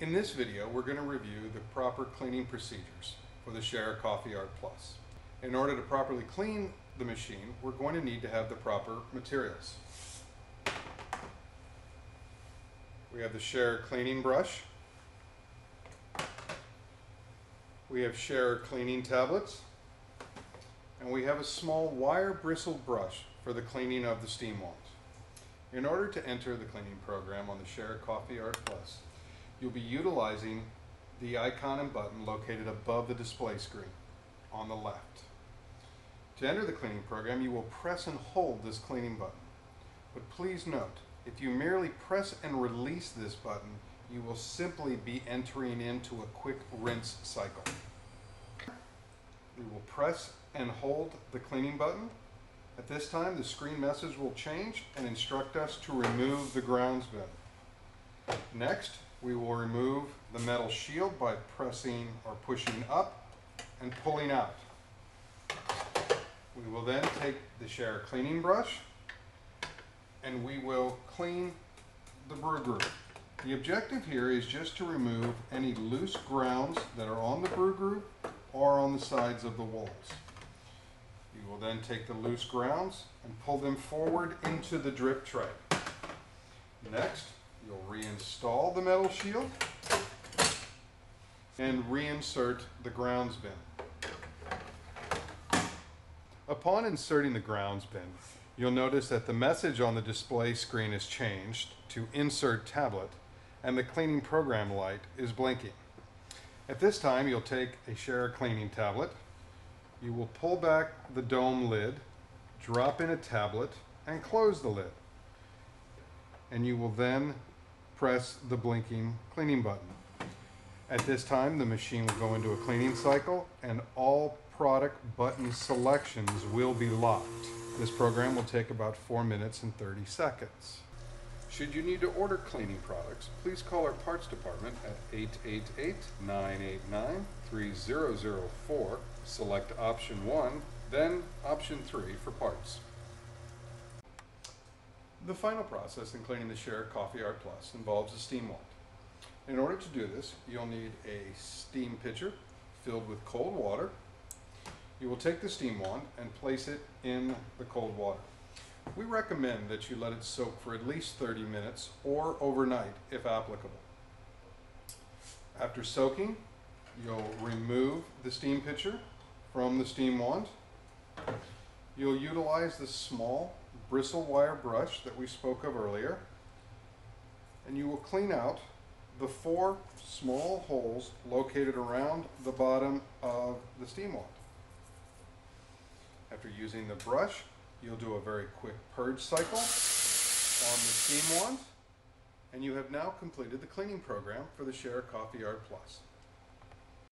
In this video, we're going to review the proper cleaning procedures for the Schaerer Coffee Art Plus. In order to properly clean the machine, we're going to need to have the proper materials. We have the Schaerer cleaning brush. We have Schaerer cleaning tablets. And we have a small wire bristle brush for the cleaning of the steam wand. In order to enter the cleaning program on the Schaerer Coffee Art Plus, you'll be utilizing the icon and button located above the display screen on the left. To enter the cleaning program, you will press and hold this cleaning button. But please note, if you merely press and release this button, you will simply be entering into a quick rinse cycle. We will press and hold the cleaning button. At this time, the screen message will change and instruct us to remove the grounds bin. Next, we will remove the metal shield by pressing or pushing up and pulling out. We will then take the Schaerer cleaning brush and we will clean the brew group. The objective here is just to remove any loose grounds that are on the brew group or on the sides of the walls. You will then take the loose grounds and pull them forward into the drip tray. Next, you'll reinstall the metal shield and reinsert the grounds bin. Upon inserting the grounds bin, you'll notice that the message on the display screen is changed to Insert Tablet and the cleaning program light is blinking. At this time, you'll take a Schaerer cleaning tablet, you will pull back the dome lid, drop in a tablet, and close the lid. And you will then press the blinking cleaning button. At this time, the machine will go into a cleaning cycle and all product button selections will be locked. This program will take about 4 minutes and 30 seconds. Should you need to order cleaning products, please call our parts department at 888-989-3004, select option 1, then option 3 for parts. The final process in cleaning the Schaerer Coffee Art Plus involves a steam wand. In order to do this, you'll need a steam pitcher filled with cold water. You will take the steam wand and place it in the cold water. We recommend that you let it soak for at least 30 minutes or overnight if applicable. After soaking, you'll remove the steam pitcher from the steam wand. You'll utilize the small bristle wire brush that we spoke of earlier and you will clean out the four small holes located around the bottom of the steam wand. After using the brush, You'll do a very quick purge cycle on the steam wand, and you have now completed the cleaning program for the Schaerer Coffee Art Plus.